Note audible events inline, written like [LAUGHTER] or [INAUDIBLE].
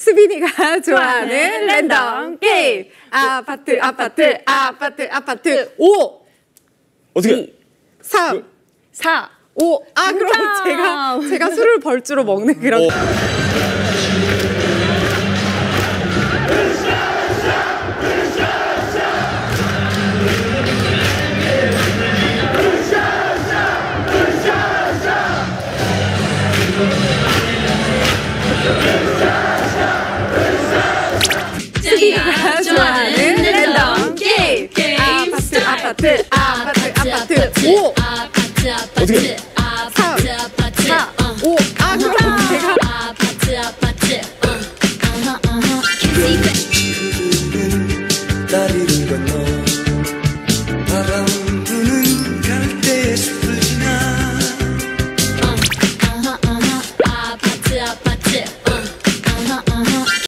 수빈이가 [LAUGHS] 좋아하는 랜덤 게임. 아파트, 아파트, 아파트, 아파트. 5, 어떻게? 3, 4. 5. 아, 그럼. 제가, 제가 술을 벌주로 먹는 그런. 어. 수 [LAUGHS] 좋아하는 랜덤. 게임 게임 아파트 아파트 아파트 아파트 오. 아, 아파트 아파트 아파트 아파트 오아 그럼 제가 아파트 아파트 어허 어허 Can't see it